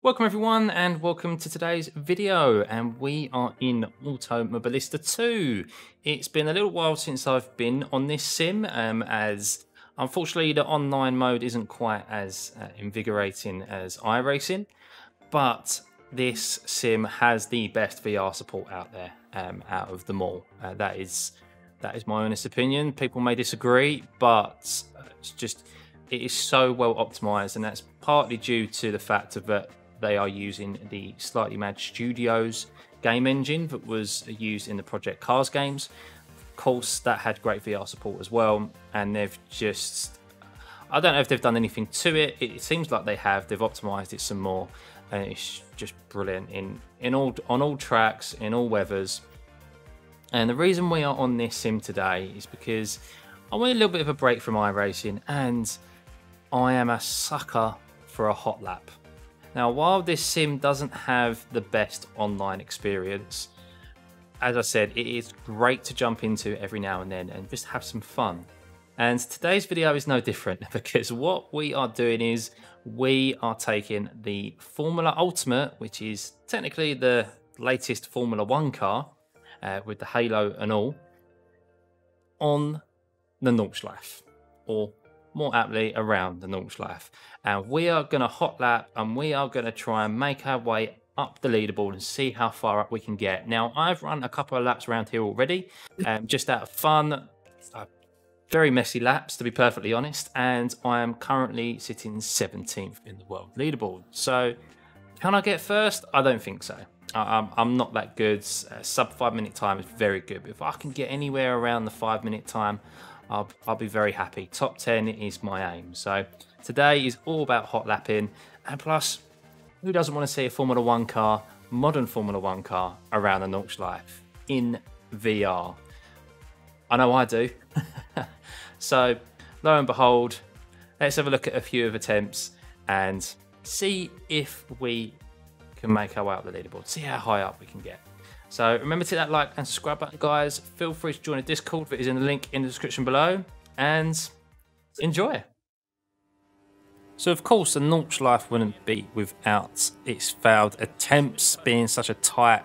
Welcome everyone and welcome to today's video and we are in Automobilista 2. It's been a little while since I've been on this sim um, as unfortunately the online mode isn't quite as uh, invigorating as iRacing but this sim has the best VR support out there um, out of them all. Uh, that is that is my honest opinion. People may disagree but uh, it's just it is so well optimized and that's partly due to the fact of that they are using the Slightly Mad Studios game engine that was used in the Project Cars games. Of course, that had great VR support as well, and they've just. I don't know if they've done anything to it. It seems like they have. They've optimized it some more, and it's just brilliant in in all on all tracks, in all weathers. And the reason we are on this sim today is because I want a little bit of a break from iRacing, and I am a sucker for a hot lap. Now, while this sim doesn't have the best online experience, as I said, it is great to jump into every now and then and just have some fun. And today's video is no different because what we are doing is we are taking the Formula Ultimate, which is technically the latest Formula One car uh, with the halo and all, on the Nordschleife, or more aptly around the Nordschleife and we are going to hot lap and we are going to try and make our way up the leaderboard and see how far up we can get. Now, I've run a couple of laps around here already, um, just out of fun. Uh, very messy laps, to be perfectly honest, and I am currently sitting 17th in the world leaderboard. So, can I get first? I don't think so. I, I'm not that good. Uh, sub five minute time is very good. But if I can get anywhere around the five minute time, I'll, I'll be very happy. Top 10 is my aim. So today is all about hot lapping. And plus, who doesn't want to see a Formula One car, modern Formula One car, around the Nordschleife in VR? I know I do. so, lo and behold, let's have a look at a few of attempts and see if we can make our way up the leaderboard, see how high up we can get. So remember to hit that like and subscribe button, guys. Feel free to join a Discord that is in the link in the description below, and enjoy. So of course, the Nordschleife wouldn't be without its failed attempts, being such a tight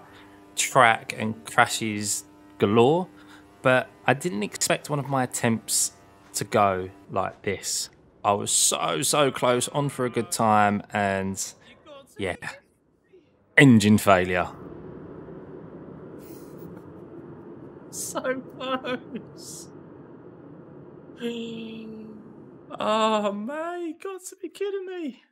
track and crashes galore. But I didn't expect one of my attempts to go like this. I was so so close, on for a good time, and yeah, engine failure. So close. Oh you got to be kidding me.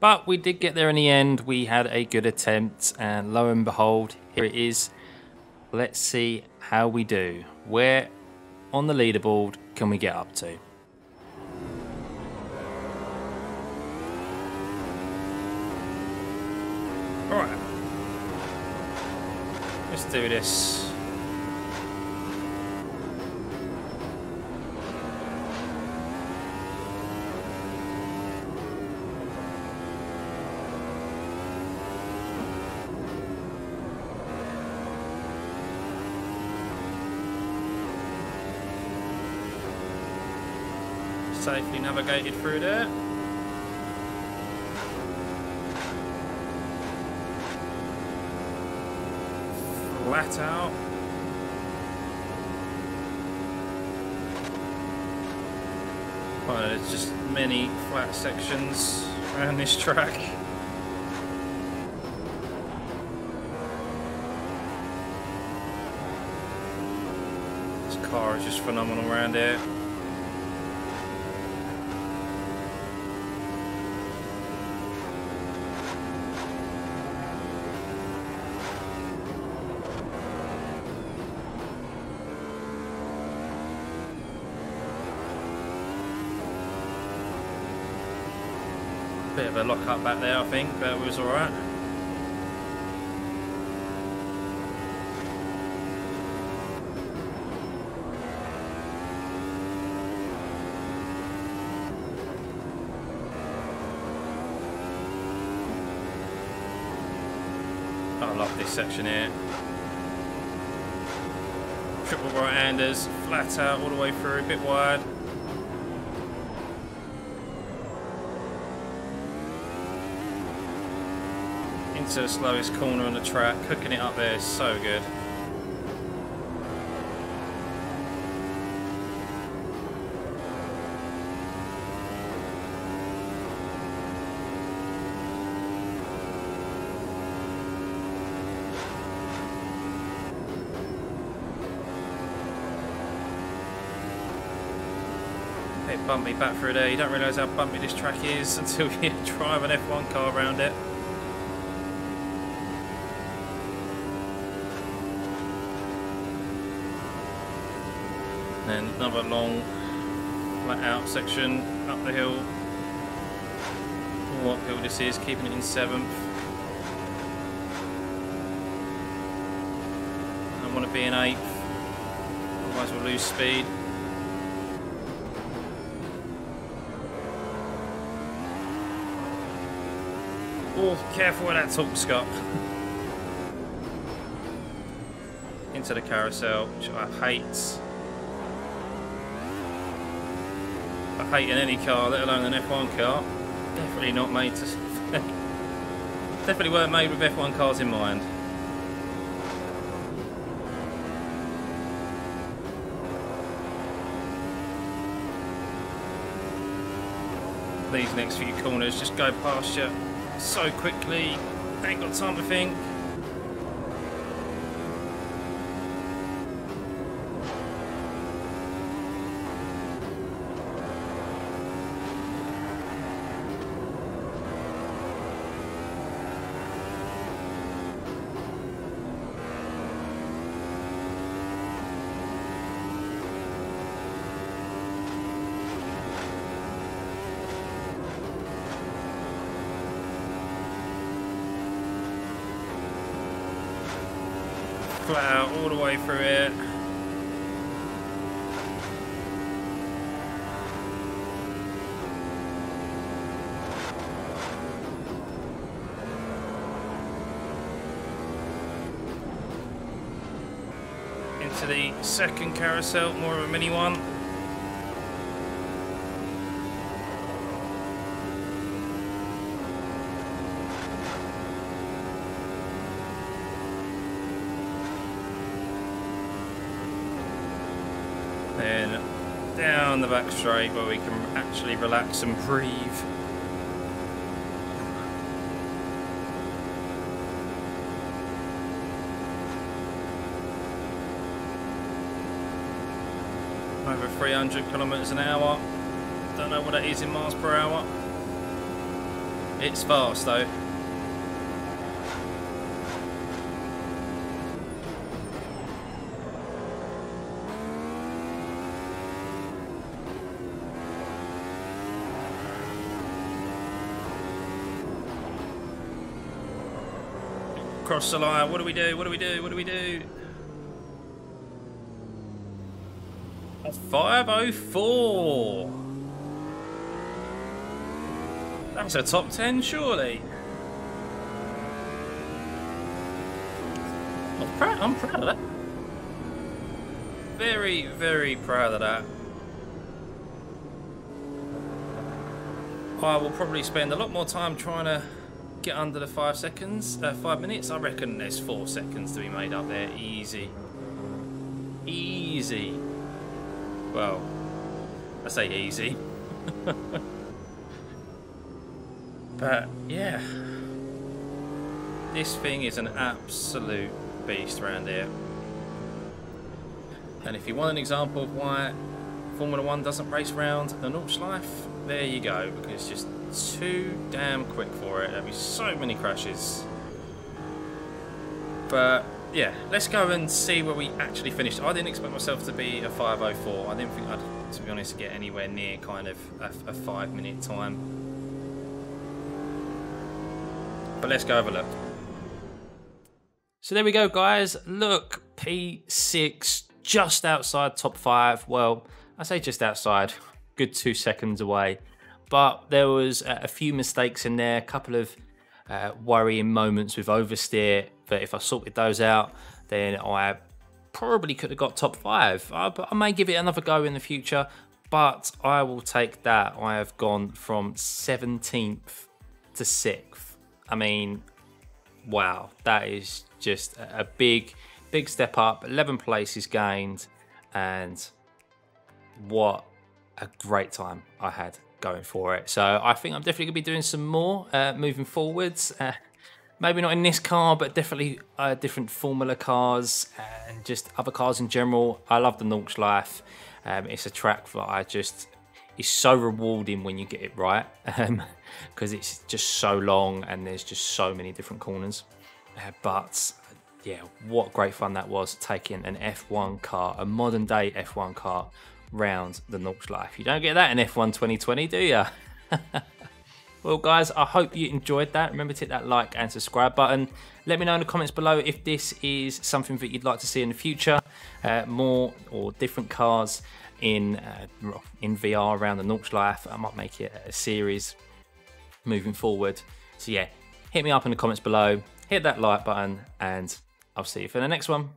But we did get there in the end. We had a good attempt, and lo and behold, here it is. Let's see how we do. Where on the leaderboard can we get up to? Alright. Let's do this. Safely navigated through there. Flat out. Well, there's just many flat sections around this track. This car is just phenomenal around here. Bit of a lock up back there, I think, but it was alright. I love this section here. Triple right-handers, flat out all the way through, a bit wide. Into the slowest corner on the track. Cooking it up there is so good. It bumped me back through there. You don't realise how bumpy this track is until you drive an F1 car around it. And another long flat out section up the hill. What hill this is, keeping it in seventh. I want to be in eighth, otherwise we'll lose speed. Oh, careful with that talk, Scott. Into the carousel, which I hate. Hate in any car, let alone an F1 car. Definitely not made to... Definitely weren't made with F1 cars in mind. These next few corners just go past you so quickly. Ain't got time to think. Flat out all the way through it. Into the second carousel, more of a mini one. Then down the back straight where we can actually relax and breathe. Over 300 kilometers an hour. Don't know what that is in miles per hour. It's fast though. Cross the line. What do we do? What do we do? What do we do? A 504. That's a top 10, surely. I'm proud, I'm proud of that. Very, very proud of that. I will probably spend a lot more time trying to get under the five seconds, uh, five minutes. I reckon there's four seconds to be made up there. Easy. Easy. Well, I say easy. but yeah, this thing is an absolute beast around here. And if you want an example of why Formula One doesn't race around the Nordschleife, there you go, because it's just too damn quick for it. There'll be so many crashes. But yeah, let's go and see where we actually finished. I didn't expect myself to be a 504. I didn't think I'd, to be honest, to get anywhere near kind of a, a five minute time. But let's go have a look. So there we go, guys. Look, P6 just outside top five. Well, I say just outside, good two seconds away. But there was a few mistakes in there, a couple of uh, worrying moments with oversteer. That if I sorted those out, then I probably could have got top five. I, I may give it another go in the future, but I will take that. I have gone from 17th to 6th. I mean, wow, that is just a big, big step up. 11 places gained, and what a great time I had going for it. So I think I'm definitely going to be doing some more uh, moving forwards. Uh, maybe not in this car, but definitely uh, different Formula cars and just other cars in general. I love the Nordschleife. Um, it's a track that I just is so rewarding when you get it right because um, it's just so long and there's just so many different corners. Uh, but yeah, what great fun that was taking an F1 car, a modern day F1 car, round the Nordschleife. You don't get that in F1 2020, do you? well, guys, I hope you enjoyed that. Remember to hit that like and subscribe button. Let me know in the comments below if this is something that you'd like to see in the future. Uh, more or different cars in uh, in VR around the Nordschleife. I might make it a series moving forward. So yeah, hit me up in the comments below, hit that like button, and I'll see you for the next one.